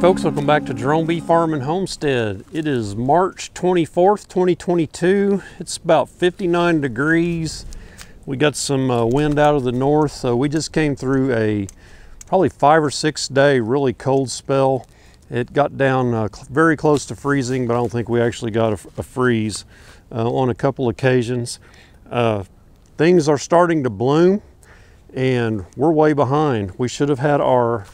folks, welcome back to Jerome Bee Farm and Homestead. It is March 24th, 2022. It's about 59 degrees. We got some uh, wind out of the north, so we just came through a probably five or six day really cold spell. It got down uh, very close to freezing, but I don't think we actually got a, a freeze uh, on a couple occasions. Uh, things are starting to bloom and we're way behind. We should have had our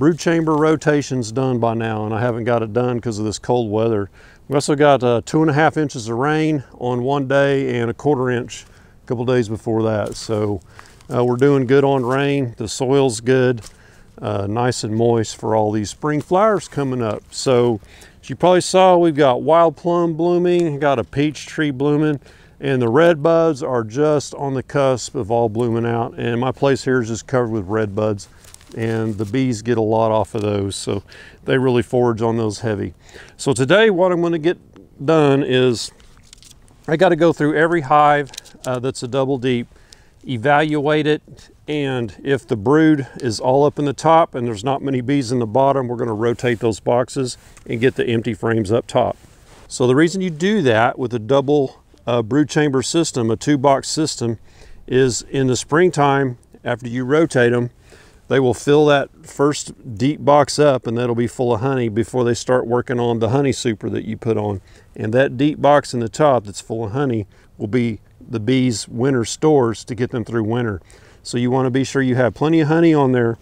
brood chamber rotations done by now and I haven't got it done because of this cold weather. We also got uh, two and a half inches of rain on one day and a quarter inch a couple days before that. So uh, we're doing good on rain. The soil's good, uh, nice and moist for all these spring flowers coming up. So as you probably saw, we've got wild plum blooming, got a peach tree blooming, and the red buds are just on the cusp of all blooming out. And my place here is just covered with red buds and the bees get a lot off of those so they really forage on those heavy. So today what i'm going to get done is i got to go through every hive uh, that's a double deep evaluate it and if the brood is all up in the top and there's not many bees in the bottom we're going to rotate those boxes and get the empty frames up top. So the reason you do that with a double uh, brood chamber system a two box system is in the springtime after you rotate them they will fill that first deep box up and that'll be full of honey before they start working on the honey super that you put on. And that deep box in the top that's full of honey will be the bees' winter stores to get them through winter. So you want to be sure you have plenty of honey on there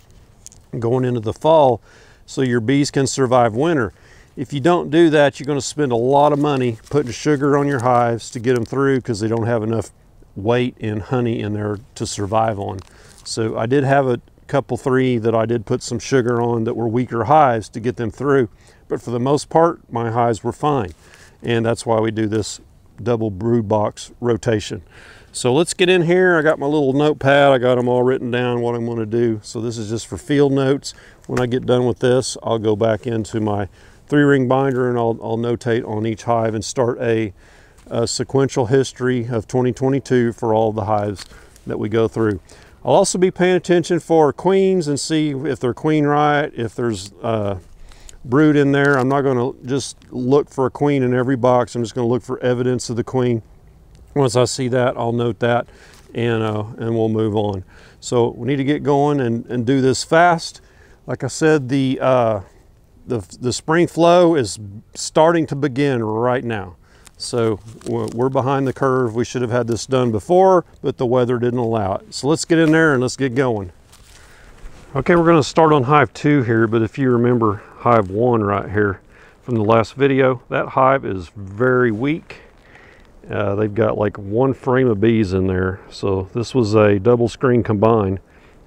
going into the fall so your bees can survive winter. If you don't do that, you're going to spend a lot of money putting sugar on your hives to get them through because they don't have enough weight in honey in there to survive on. So I did have a, couple three that I did put some sugar on that were weaker hives to get them through. But for the most part, my hives were fine. And that's why we do this double brood box rotation. So let's get in here. I got my little notepad. I got them all written down what I'm going to do. So this is just for field notes. When I get done with this, I'll go back into my three ring binder and I'll, I'll notate on each hive and start a, a sequential history of 2022 for all the hives that we go through. I'll also be paying attention for queens and see if they're queen right, if there's uh, brood in there. I'm not gonna just look for a queen in every box. I'm just gonna look for evidence of the queen. Once I see that, I'll note that and, uh, and we'll move on. So we need to get going and, and do this fast. Like I said, the, uh, the, the spring flow is starting to begin right now. So we're behind the curve. We should have had this done before, but the weather didn't allow it. So let's get in there and let's get going. Okay, we're gonna start on hive two here, but if you remember hive one right here from the last video, that hive is very weak. Uh, they've got like one frame of bees in there. So this was a double screen combine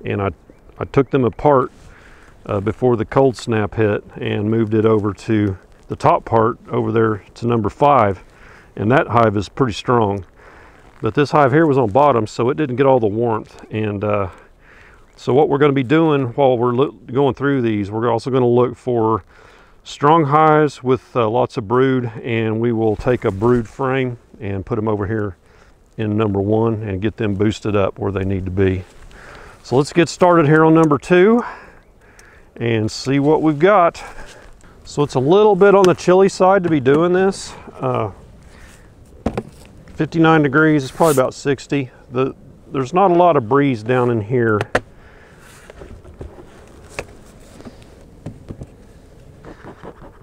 and I, I took them apart uh, before the cold snap hit and moved it over to the top part over there to number five and that hive is pretty strong. But this hive here was on bottom so it didn't get all the warmth. And uh, so what we're going to be doing while we're going through these we're also going to look for strong hives with uh, lots of brood. And we will take a brood frame and put them over here in number one and get them boosted up where they need to be. So let's get started here on number two and see what we've got. So it's a little bit on the chilly side to be doing this. Uh, 59 degrees, it's probably about 60. The, there's not a lot of breeze down in here.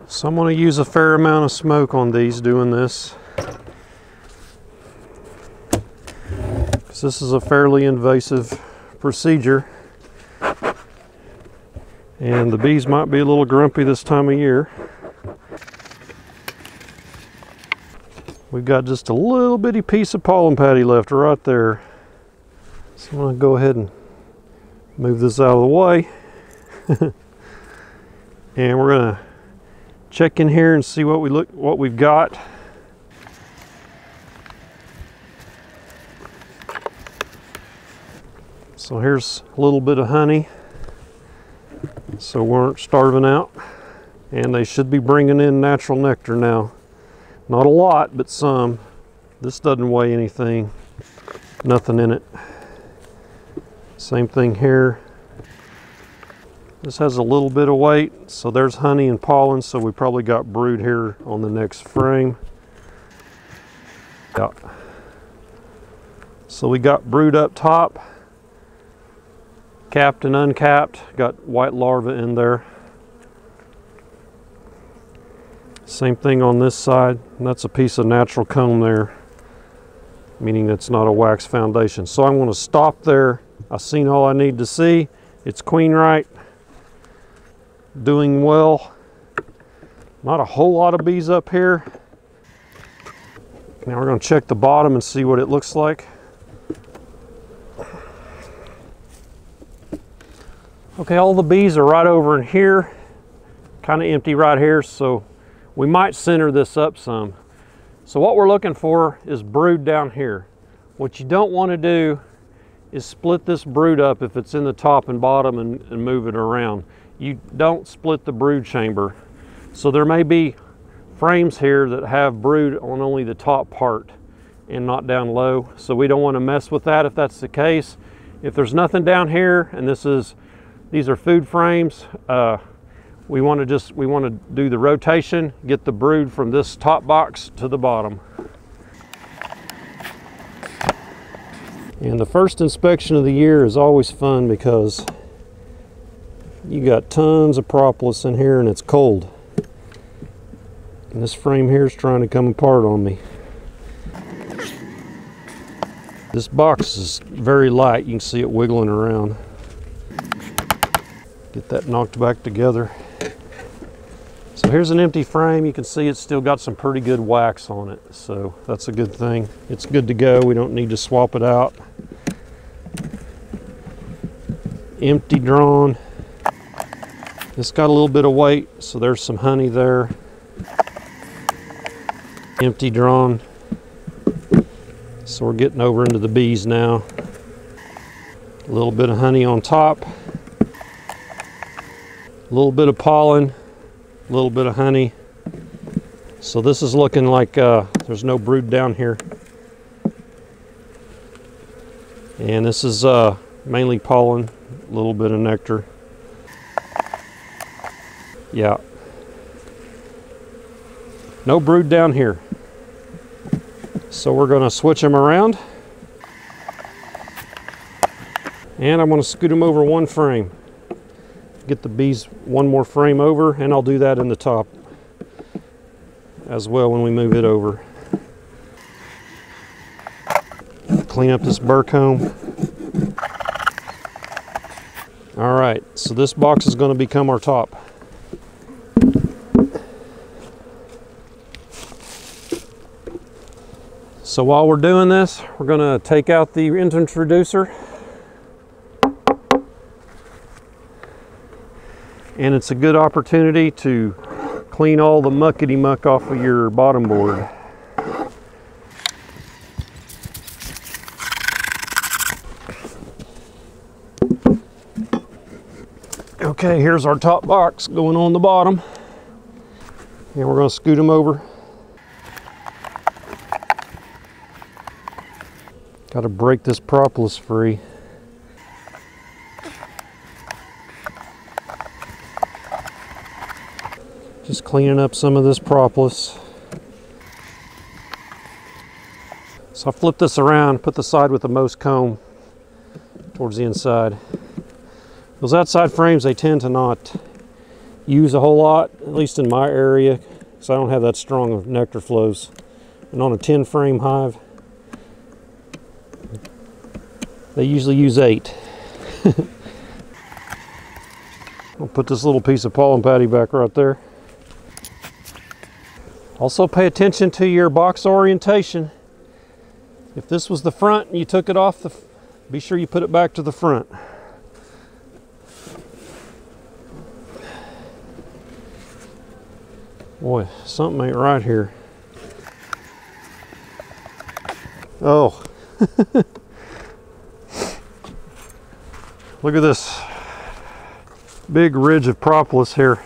So I'm to use a fair amount of smoke on these doing this. Because this is a fairly invasive procedure. And the bees might be a little grumpy this time of year. We've got just a little bitty piece of pollen patty left right there. So I'm gonna go ahead and move this out of the way. and we're gonna check in here and see what we look what we've got. So here's a little bit of honey. So we aren't starving out. And they should be bringing in natural nectar now. Not a lot, but some. This doesn't weigh anything. Nothing in it. Same thing here. This has a little bit of weight, so there's honey and pollen, so we probably got brood here on the next frame. Yeah. So we got brood up top, capped and uncapped, got white larvae in there. Same thing on this side, that's a piece of natural comb there, meaning it's not a wax foundation. So I'm to stop there. I've seen all I need to see. It's queen right, doing well. Not a whole lot of bees up here. Now we're going to check the bottom and see what it looks like. Okay, all the bees are right over in here, kind of empty right here, so we might center this up some. So what we're looking for is brood down here. What you don't want to do is split this brood up if it's in the top and bottom and, and move it around. You don't split the brood chamber. So there may be frames here that have brood on only the top part and not down low. So we don't want to mess with that if that's the case. If there's nothing down here and this is, these are food frames, uh, we want to just we want to do the rotation get the brood from this top box to the bottom. And the first inspection of the year is always fun because you got tons of propolis in here and it's cold. And this frame here is trying to come apart on me. This box is very light. You can see it wiggling around. Get that knocked back together so here's an empty frame. You can see it's still got some pretty good wax on it. So that's a good thing. It's good to go. We don't need to swap it out. Empty drawn. It's got a little bit of weight, so there's some honey there. Empty drawn. So we're getting over into the bees now. A little bit of honey on top. A little bit of pollen a little bit of honey. So this is looking like uh, there's no brood down here. And this is uh, mainly pollen, a little bit of nectar. Yeah. No brood down here. So we're going to switch them around. And I'm to scoot them over one frame get the bees one more frame over and I'll do that in the top as well when we move it over. Clean up this burr comb. All right, so this box is going to become our top. So while we're doing this, we're going to take out the entrance reducer and it's a good opportunity to clean all the muckety muck off of your bottom board. Okay, here's our top box going on the bottom. And we're going to scoot them over. Got to break this propolis free. Just cleaning up some of this propolis. So I flip this around, put the side with the most comb towards the inside. Those outside frames, they tend to not use a whole lot, at least in my area, because I don't have that strong of nectar flows. And on a 10 frame hive, they usually use eight. I'll put this little piece of pollen patty back right there. Also pay attention to your box orientation. If this was the front and you took it off, the, be sure you put it back to the front. Boy, something ain't right here. Oh. Look at this big ridge of propolis here.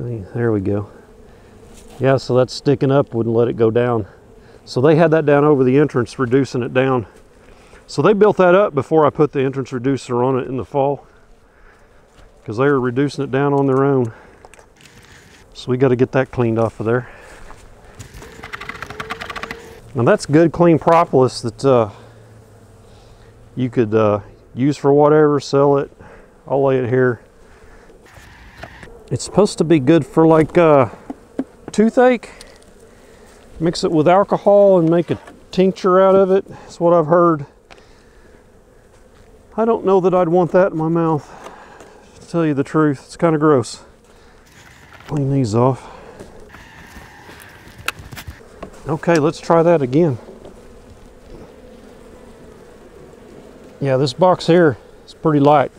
There we go. Yeah, so that's sticking up, wouldn't let it go down. So they had that down over the entrance, reducing it down. So they built that up before I put the entrance reducer on it in the fall because they were reducing it down on their own. So we got to get that cleaned off of there. Now that's good clean propolis that uh, you could uh, use for whatever, sell it. I'll lay it here. It's supposed to be good for like uh, toothache. Mix it with alcohol and make a tincture out of it. That's what I've heard. I don't know that I'd want that in my mouth. To tell you the truth, it's kind of gross. Clean these off. Okay, let's try that again. Yeah, this box here is pretty light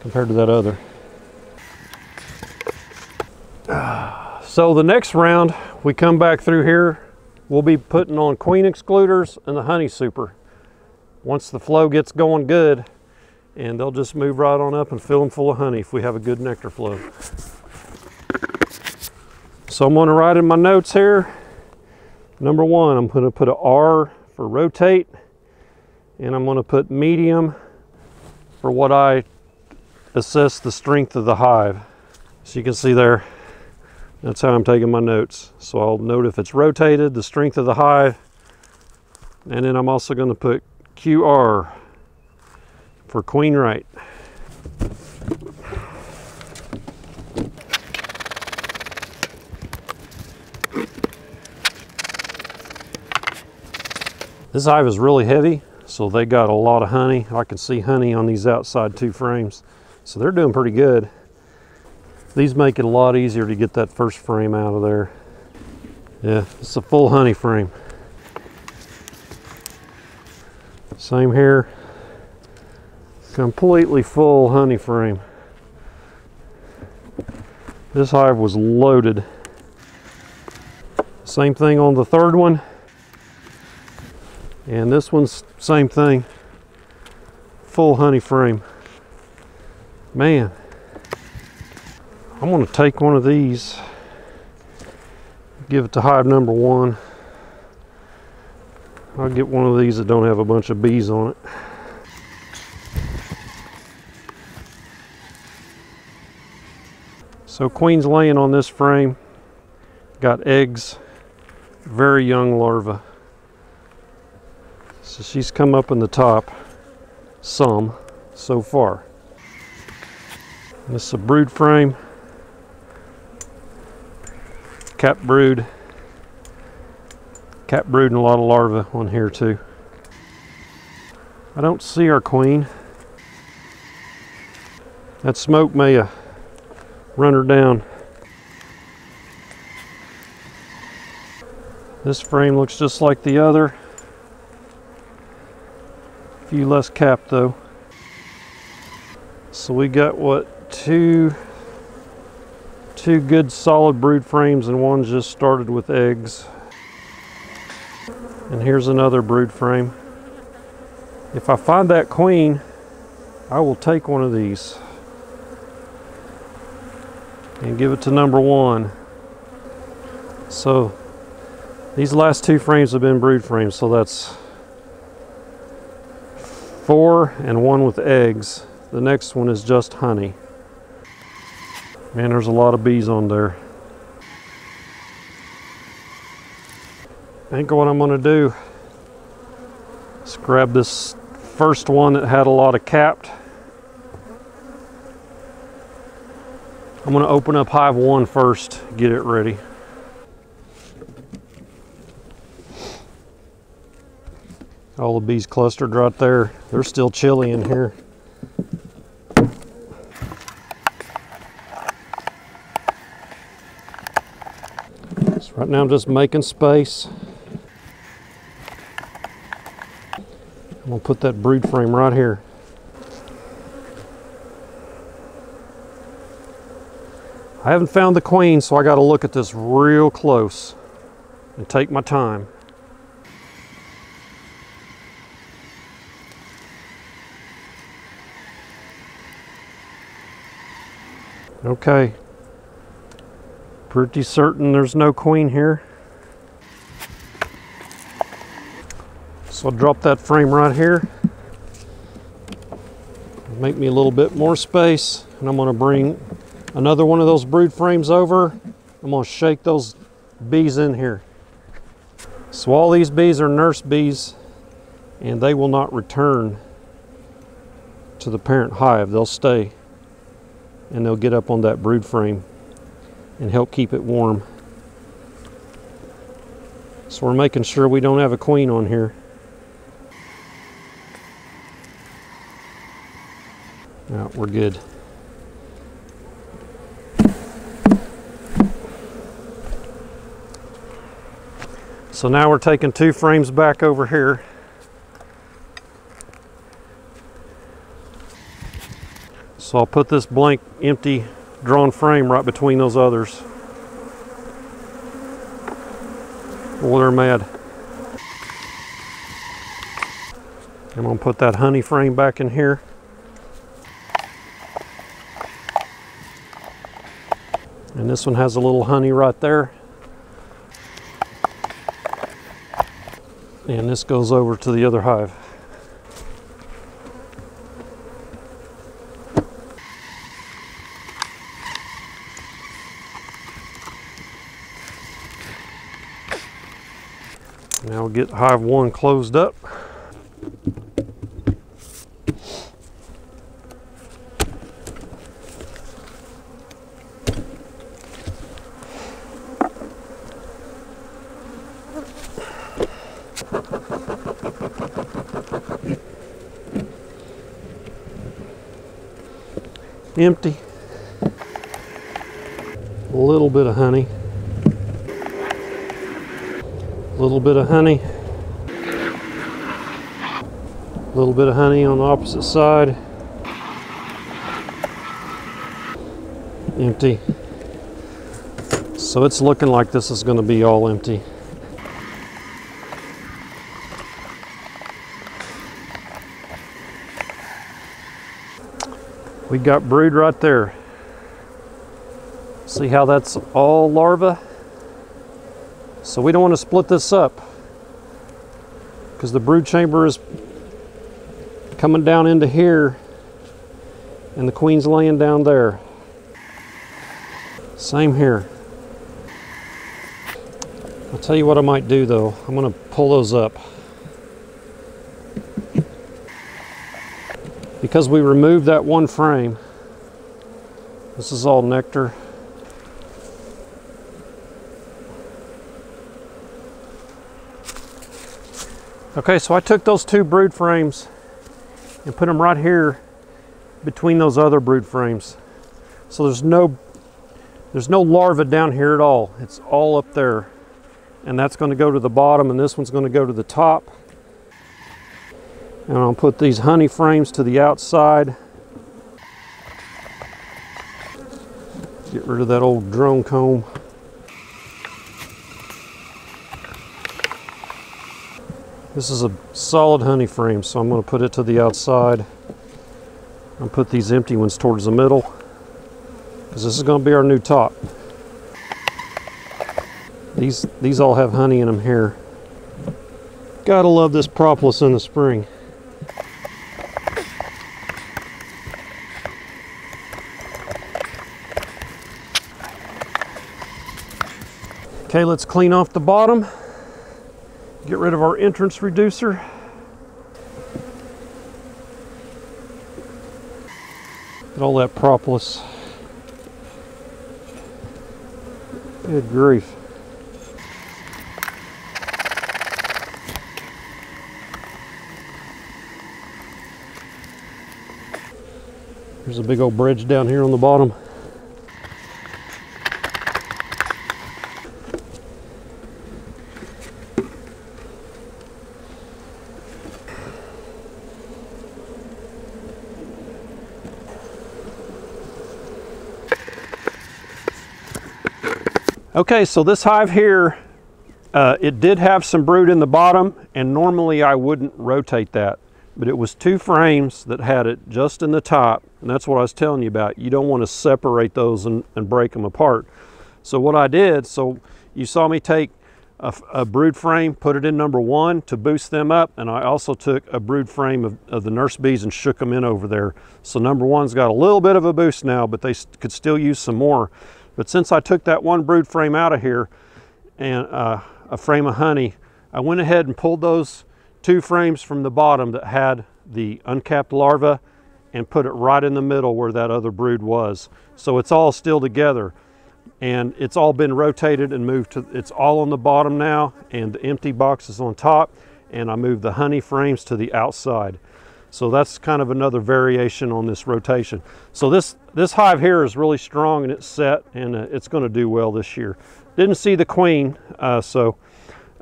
compared to that other. So the next round, we come back through here, we'll be putting on queen excluders and the honey super. Once the flow gets going good, and they'll just move right on up and fill them full of honey if we have a good nectar flow. So I'm gonna write in my notes here, number one, I'm gonna put a R for rotate, and I'm gonna put medium for what I assess the strength of the hive. So you can see there, that's how I'm taking my notes. So I'll note if it's rotated, the strength of the hive, and then I'm also going to put QR for queen right. This hive is really heavy, so they got a lot of honey. I can see honey on these outside two frames. So they're doing pretty good. These make it a lot easier to get that first frame out of there. Yeah, it's a full honey frame. Same here. Completely full honey frame. This hive was loaded. Same thing on the third one. And this one's same thing. Full honey frame. Man, I'm going to take one of these, give it to hive number one. I'll get one of these that don't have a bunch of bees on it. So queen's laying on this frame, got eggs, very young larva. So she's come up in the top some so far. This is a brood frame cap brood. Cap brood and a lot of larvae on here too. I don't see our queen. That smoke may run her down. This frame looks just like the other. A few less cap though. So we got what, two, two good solid brood frames and one just started with eggs. And here's another brood frame. If I find that queen, I will take one of these and give it to number one. So these last two frames have been brood frames, so that's four and one with eggs. The next one is just honey. Man, there's a lot of bees on there. I think what I'm gonna do is grab this first one that had a lot of capped. I'm gonna open up hive one first, get it ready. All the bees clustered right there. They're still chilly in here. Right now I'm just making space. I'm gonna put that brood frame right here. I haven't found the queen, so I gotta look at this real close and take my time. Okay, Pretty certain there's no queen here. So I'll drop that frame right here. Make me a little bit more space. And I'm gonna bring another one of those brood frames over. I'm gonna shake those bees in here. So all these bees are nurse bees and they will not return to the parent hive. They'll stay and they'll get up on that brood frame and help keep it warm. So we're making sure we don't have a queen on here. No, we're good. So now we're taking two frames back over here. So I'll put this blank, empty, drawn frame right between those others. Well, they're mad. I'm gonna put that honey frame back in here. And this one has a little honey right there. And this goes over to the other hive. Get hive one closed up. Empty. A little bit of honey. A little bit of honey. A little bit of honey on the opposite side. Empty. So it's looking like this is going to be all empty. We got brood right there. See how that's all larvae? So we don't want to split this up because the brood chamber is coming down into here and the queen's laying down there. Same here. I'll tell you what I might do though. I'm going to pull those up. Because we removed that one frame, this is all nectar. Okay, so I took those two brood frames and put them right here between those other brood frames. So there's no there's no larva down here at all. It's all up there. And that's going to go to the bottom and this one's going to go to the top. And I'll put these honey frames to the outside. Get rid of that old drone comb. This is a solid honey frame, so I'm going to put it to the outside. I'll put these empty ones towards the middle because this is going to be our new top. These, these all have honey in them here. Gotta love this propolis in the spring. Okay, let's clean off the bottom. Get rid of our entrance reducer. Get all that propolis. Good grief. There's a big old bridge down here on the bottom. Okay, so this hive here, uh, it did have some brood in the bottom, and normally I wouldn't rotate that. But it was two frames that had it just in the top, and that's what I was telling you about. You don't want to separate those and, and break them apart. So what I did, so you saw me take a, a, brood frame, put it in number one to boost them up, and I also took a brood frame of, of, the nurse bees and shook them in over there. So number one's got a little bit of a boost now, but they could still use some more. But since I took that one brood frame out of here and uh, a frame of honey, I went ahead and pulled those two frames from the bottom that had the uncapped larva and put it right in the middle where that other brood was. So it's all still together and it's all been rotated and moved to, it's all on the bottom now and the empty box is on top and I moved the honey frames to the outside. So that's kind of another variation on this rotation. So this, this hive here is really strong and it's set and uh, it's gonna do well this year. Didn't see the queen, uh, so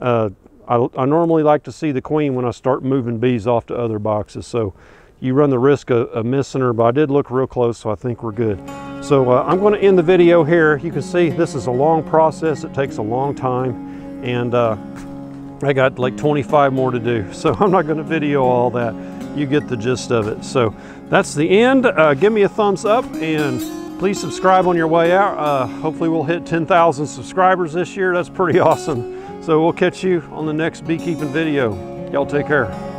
uh, I, I, normally like to see the queen when I start moving bees off to other boxes. So you run the risk of, of missing her, but I did look real close, so I think we're good. So uh, I'm going to end the video here. You can see this is a long process. It takes a long time, and uh, I got like 25 more to do. So I'm not going to video all that. You get the gist of it. So that's the end. Uh, give me a thumbs up and please subscribe on your way out. Uh, hopefully we'll hit 10,000 subscribers this year. That's pretty awesome. So we'll catch you on the next beekeeping video. Y'all take care.